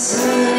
Yes.